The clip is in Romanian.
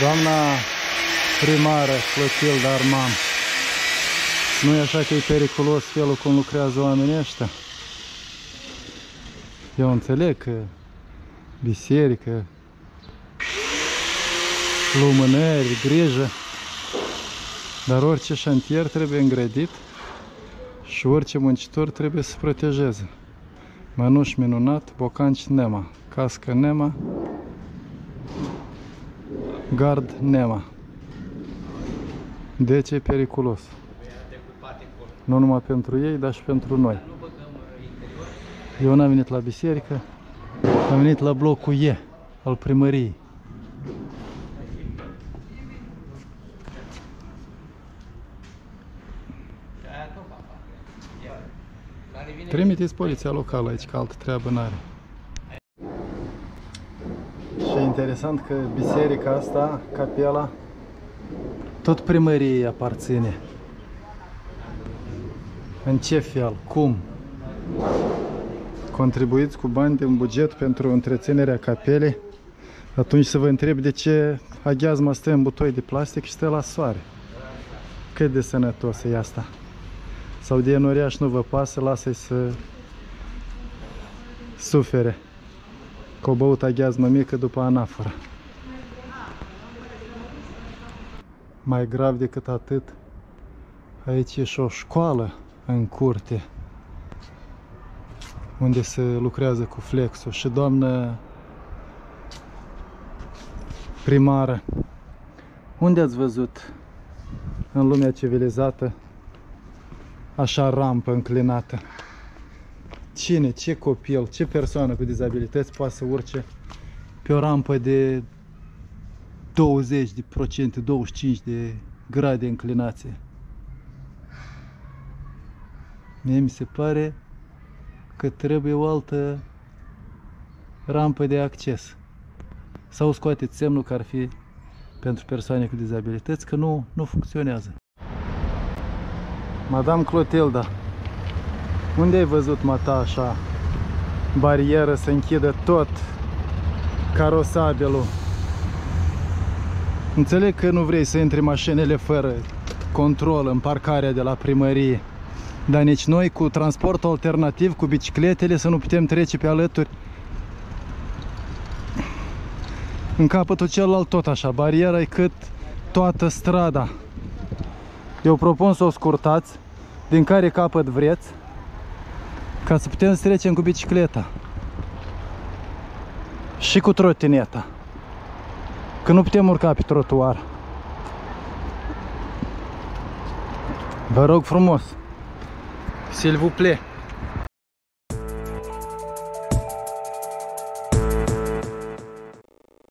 Doamna primară Clotilda Arman, nu e așa că e periculos felul cum lucrează oamenii ăștia? Eu înțeleg că biserică, lumânări, grijă, dar orice șantier trebuie îngrădit și orice muncitor trebuie să protejeze. Mănuș minunat, bocanci nema, cască nema, gard nema. De ce e periculos? Nu numai pentru ei, dar și pentru noi. Eu n-am venit la biserică, am venit la blocul E al primăriei. Trimiteți poliția locală aici, că altă treabă n-are. Și e interesant că biserica asta, capela, tot primăriei aparține. În ce fel? Cum? Contribuiți cu bani din buget pentru întreținerea capelei? Atunci să vă întreb de ce aghiazma stă în butoi de plastic și stă la soare. Cât de sănătos e asta? Sau de enoriaș nu vă pasă, lasă-i să sufere. Că o băut aghiazmă mică după anaforă. Mai grav decât atât, aici e și o școală în curte unde se lucrează cu flexul și doamnă primară, unde ați văzut în lumea civilizată așa rampă înclinată? Cine, ce copil, ce persoană cu dizabilități poate să urce pe o rampă de 20 de procente, 25 de grade înclinație? Mie mi se pare că trebuie o altă rampă de acces. Sau scoateți semnul că ar fi pentru persoane cu dizabilități, că nu, nu funcționează. Madame Clotilda, unde ai văzut mata așa barieră să închidă tot carosabilul? Înțeleg că nu vrei să intri mașinile fără control în parcarea de la primărie. Dar nici noi cu transportul alternativ, cu bicicletele, să nu putem trece pe alături. În capătul celălalt tot așa, bariera e cât toată strada. Eu propun să o scurtați, din care capăt vreți, ca să putem să trecem cu bicicleta. Și cu trotineta. Că nu putem urca pe trotuar. Vă rog frumos. S'il vous plaît.